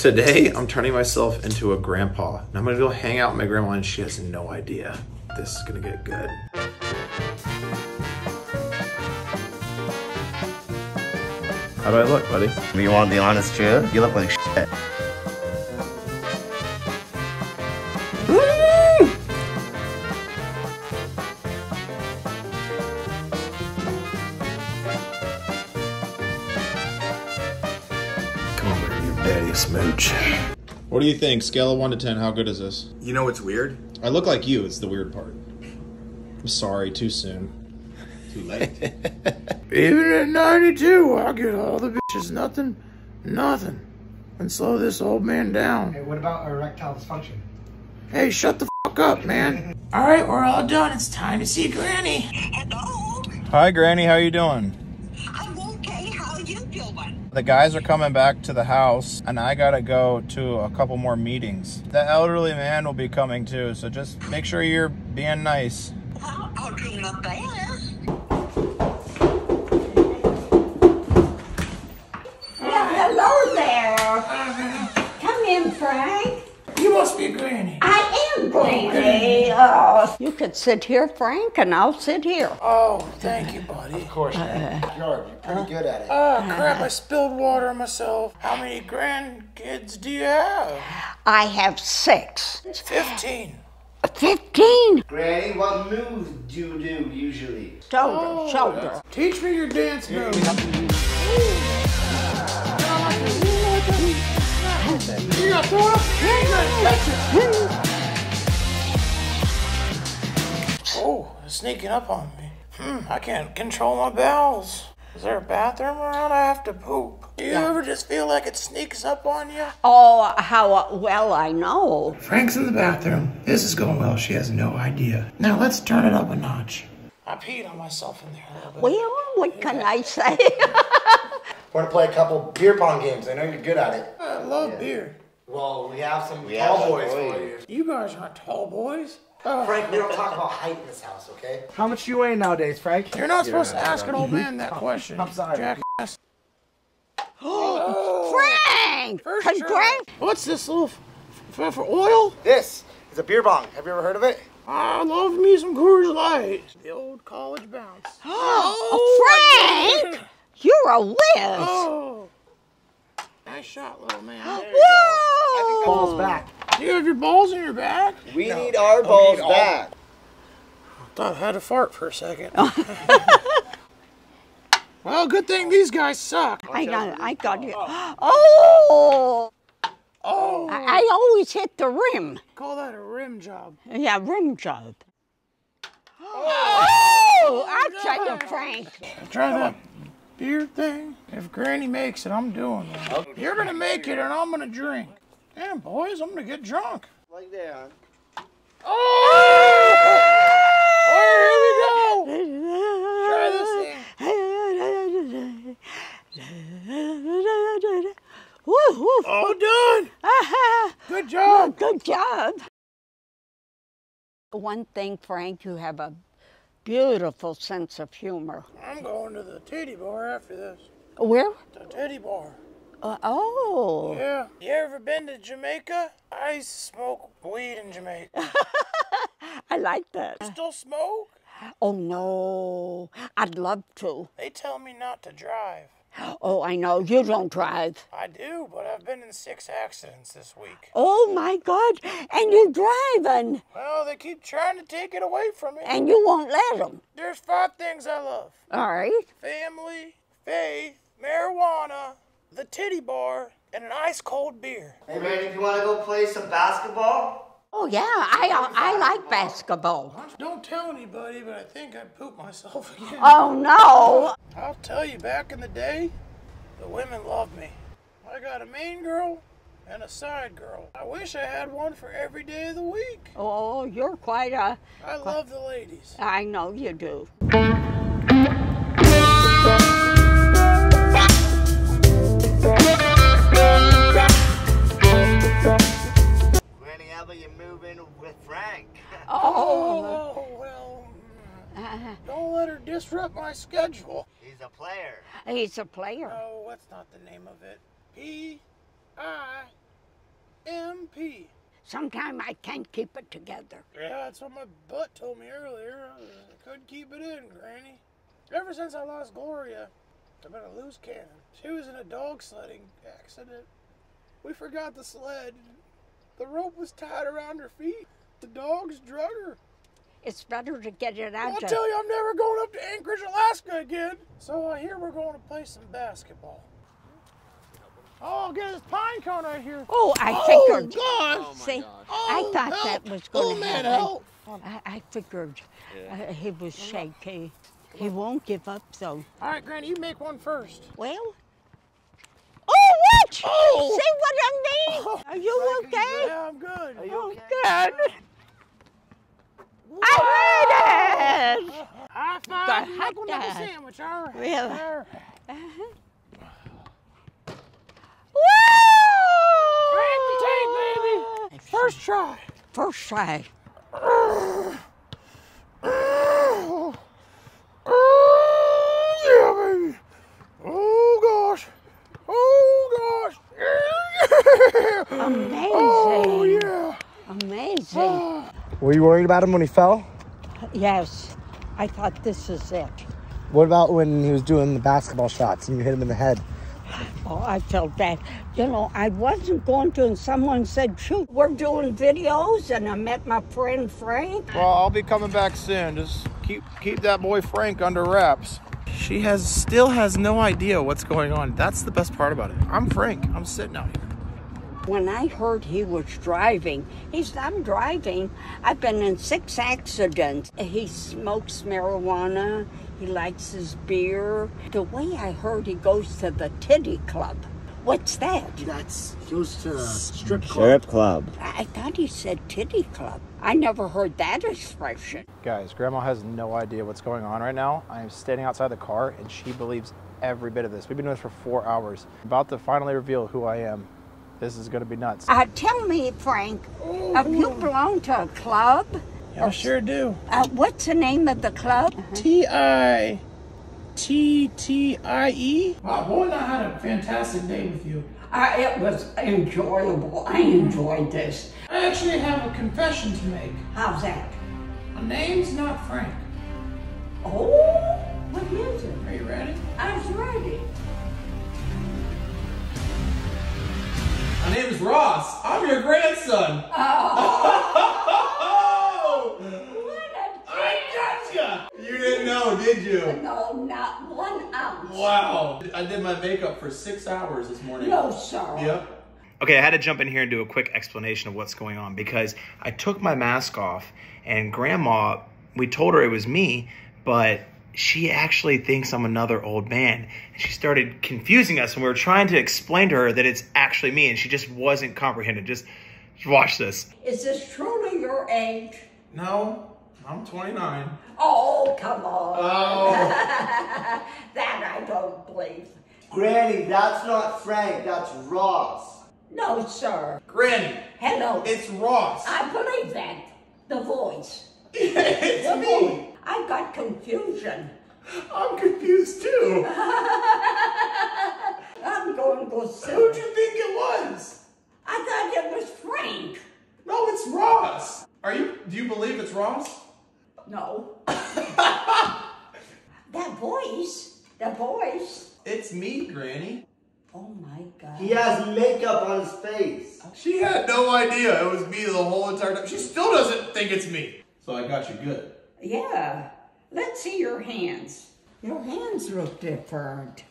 Today, I'm turning myself into a grandpa. And I'm gonna go hang out with my grandma, and she has no idea. This is gonna get good. How do I look, buddy? You want the honest truth? You look like shit. Smooch. What do you think? Scale of 1 to 10, how good is this? You know what's weird? I look like you, it's the weird part. I'm sorry, too soon. Too late. Even at 92, I'll get all the bitches nothing, nothing. And slow this old man down. Hey, what about erectile dysfunction? Hey, shut the fuck up, man. all right, we're all done. It's time to see Granny. Hello, Hi, Granny. How you doing? The guys are coming back to the house, and I gotta go to a couple more meetings. The elderly man will be coming too, so just make sure you're being nice. Well, I'll do my best. Well, hello there. Come in, Frank. You must be Granny. I Granny. Oh, you could sit here, Frank, and I'll sit here. Oh, thank you, buddy. Of course, man. Uh, You're pretty good at it. Oh, crap, I spilled water on myself. How many grandkids do you have? I have six. Fifteen. Fifteen. Granny, what moves do you do usually? Shoulder, oh, shoulder. Teach me your dance moves. You got throw up. Oh, it's sneaking up on me. Hmm, I can't control my bowels. Is there a bathroom around? I have to poop. Do you ever just feel like it sneaks up on you? Oh, how well I know. Frank's in the bathroom. This is going well. She has no idea. Now let's turn it up a notch. I peed on myself in there a little bit. Well, what can I say? Want to play a couple beer pong games? I know you're good at it. I love beer. Well, we have some We tall have some boys for you. You guys aren't tall boys. Oh, Frank, we don't talk about height in this house, okay? How much you weigh nowadays, Frank? You're not supposed to ask an old man that question. I'm sorry. Jackass. Frank! First Congrats! try. What's this little f- f- for oil? This is a beer bong. Have you ever heard of it? I love me some Coors Light. The old college bounce. Oh, Frank! Oh, You're a whiz! Oh. Nice shot, little man. Whoa! Balls oh. back. Do you have your balls in your back? We need our balls need all- back. Thought I had a fart for a second. well, good thing these guys suck. I got, I got you. Oh! Oh, I, I always hit the rim. call that a rim job. Yeah, rim job. Oh! I tell you, Frank. Try that beer thing. If Granny makes it, I'm doing it. You're gonna make it, and I'm gonna drink. Damn, boys, I'm gonna get drunk. Like that. Oh! Oh, here we go. Try this thing. Woo, woo. Oh, done. Good job. Good job. One thing, Frank, you have a beautiful sense of humor. I'm going to the titty bar after this. Where? The titty bar. Uh, oh. Yeah. You ever been to Jamaica? I smoke weed in Jamaica. I like that. Still smoke? Oh, no. I'd love to. They tell me not to drive. Oh, I know. You don't drive. I do, but I've been in six accidents this week. Oh, my God. And you're driving. Well, they keep trying to take it away from me. And you won't let them. There's five things I love All right. family, faith, marijuana, the titty bar, and an ice cold beer. Hey, Randy, you want to go play some basketball? Oh, yeah. I, uh, I like basketball. Don't tell anybody, but I think I pooped myself again. Oh, no. I'll tell you, back in the day, the women loved me. I got a main girl and a side girl. I wish I had one for every day of the week. Oh, you're quite a. I love the ladies. I know you do. Granny, you move in with Frank? Oh. Oh, well, Uh, don't let her disrupt my schedule. He's a player. he's a player. Oh, what's not the name of it? P I pee. Sometimes I can't keep it together. Yeah, that's what my butt told me earlier. I couldn't keep it in, Granny. Ever since I lost Gloria, I've been a loose cannon. She was in a dog sledding accident. We forgot the sled. The rope was tied around her feet. The dogs drug her. It's better to get it out. I'll tell you, I'm never going up to Anchorage, Alaska again. So I hear we're going to play some basketball. Oh, get this pine cone right here. Oh, I Oh, figured. God. See, Oh, I thought help. that was Oh, going to man, happen. help. I, I figured uh, he was shaky. He won't give up, though. All right, Granny, you make one first. Well. Oh, what? Oh. See what I mean? Are you okay? Yeah, I'm good. Oh, are Oh, good. I made it! High five. Got You hot make one like a sandwich, all right? Really? All right. Tape, baby. First try. First try. Oh, yeah, baby. Oh, gosh. Oh, gosh. Yeah. Amazing. Oh, yeah. Amazing. Were you worried about him when he fell? Yes, I thought this is it. What about when he was doing the basketball shots and you hit him in the head? Oh, I felt bad. You know, I wasn't going to, and someone said, shoot, we're doing videos, and I met my friend Frank. Well, I'll be coming back soon. Just keep keep that boy Frank under wraps. She has still has no idea what's going on. That's the best part about it. I'm Frank. I'm sitting out here. When I heard he was driving, he said, I'm driving. I've been in six accidents. He smokes marijuana. He likes his beer. The way I heard he goes to the titty club. What's that? That's goes to the strip Strip club. I I thought he said titty club. I never heard that expression. Guys, Grandma has no idea what's going on right now. I am standing outside the car, and she believes every bit of this. We've been doing this for four hours. About to finally reveal who I am. This is gonna be nuts. Uh, tell me, Frank, have you belong to a club? I sure do. Uh, what's the name of the club? T I T T I E. Wow, boy, I had a fantastic day with you. Uh, it was enjoyable. I enjoyed this. I actually have a confession to make. How's that? My name's not Frank. Oh, what is it? Are you ready? I was ready. My Ross. I'm your grandson. Oh! I gotcha. You didn't know, did you? No, not one ounce. Wow. I did my makeup for six hours this morning. No, sir. Yep. Okay, I had to jump in here and do a quick explanation of what's going on because I took my mask off and grandma, we told her it was me, but she actually thinks I'm another old man. And she started confusing us and we were trying to explain to her that it's actually me and she just wasn't comprehending. Just, just watch this. Is this truly your age? No, I'm 29. Oh, come on. Oh. that I don't believe. Granny, that's not Frank, that's Ross. No, sir. Granny, Hello. it's Ross. I believe that. The voice. it's The me. Voice. I got confusion. I'm confused too. I'm going to go Who'd sit. you think it was? I thought it was Frank. No, it's Ross. Are you? Do you believe it's Ross? No. that voice. that voice. It's me, Granny. Oh my God. He has makeup on his face. She had no idea it was me the whole entire time. She still doesn't think it's me. So I got you good. Yeah. Let's see your hands. Your hands look different.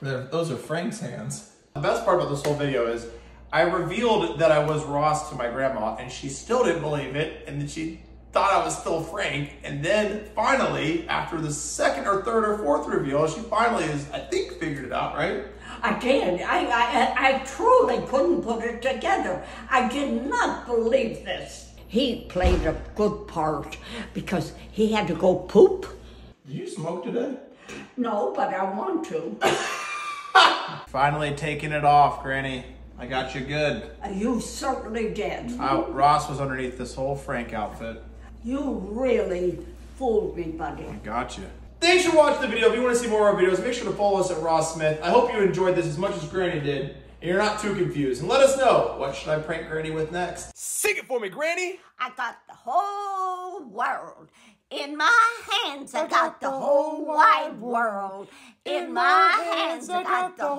They're- Those are Frank's hands. The best part about this whole video is I revealed that I was Ross to my grandma, and she still didn't believe it, and then she thought I was still Frank. And then finally, after the second or third or fourth reveal, she finally is, I think, figured it out, right? I did. I, I, I truly couldn't put it together. I did not believe this. He played a good part because he had to go poop. Did you smoke today? No, but I want to. Finally taking it off, Granny. I got you good. You certainly did. Uh, Ross was underneath this whole Frank outfit. You really fooled me, buddy. I got you. Thanks for watching the video. If you want to see more of our videos, make sure to follow us at Ross Smith. I hope you enjoyed this as much as Granny did. And you're not too confused. And let us know, what should I prank Granny with next? Sing it for me, Granny. I got the whole world in my hands. I got the whole wide world in my hands. I got the whole